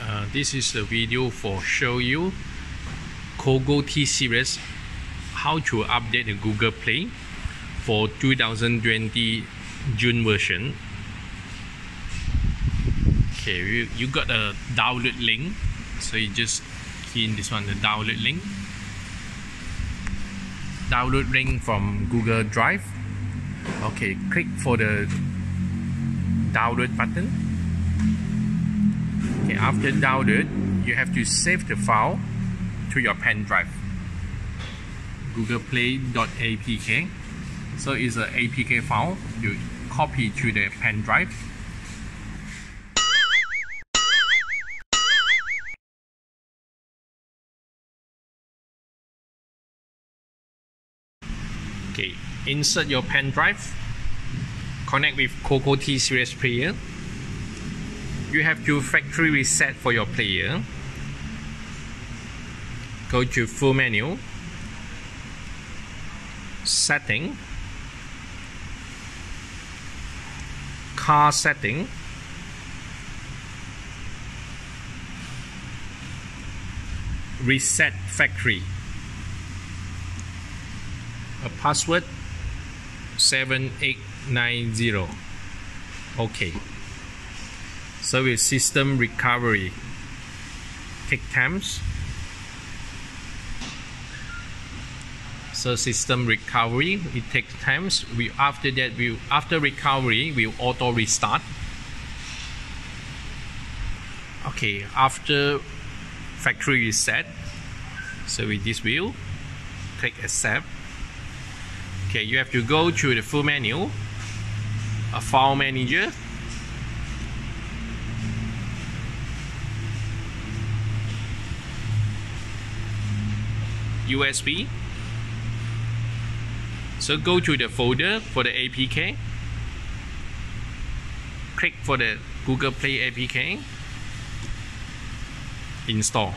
uh, this is the video for show you Cogoo T series how to update the Google Play for 2020 June version. Okay you, you got a download link so you just key in this one the download link. Download link from Google Drive. Okay click for the download button after download you have to save the file to your pen drive. Google play.apk so it's an apk file. You copy to the pen drive. Okay insert your pen drive. Connect with Cogoo T series player you have to factory reset for your player. Go to full menu. Setting. Car setting. Reset factory. A password. 7890 okay service system recovery. Take times. So system recovery it takes times. We after that we after recovery we auto restart. Okay after factory reset so with this view click accept. Okay you have to go to the full menu. A file manager USB so go to the folder for the APK click for the Google Play APK install.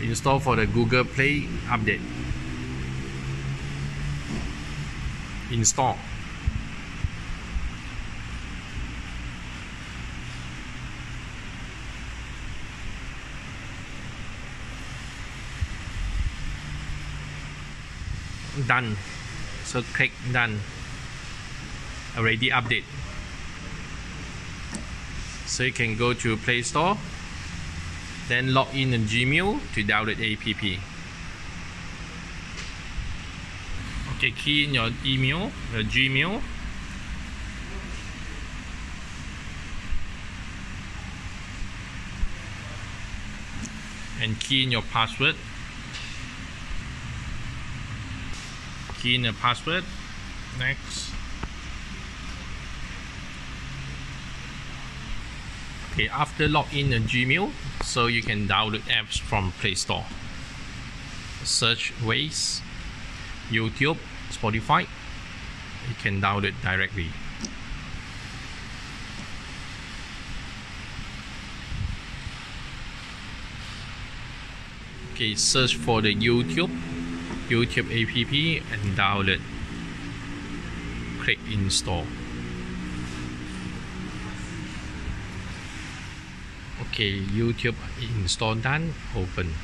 Install for the Google Play update. Install done so click done already update. So you can go to Play Store then log in in Gmail to download app okay key in your email your Gmail. And key in your password key in the password. Next. Okay after login in the Gmail so you can download apps from Play Store. Search Waze YouTube Spotify you can download directly. Okay search for the YouTube YouTube app and download click install. Okay YouTube install done open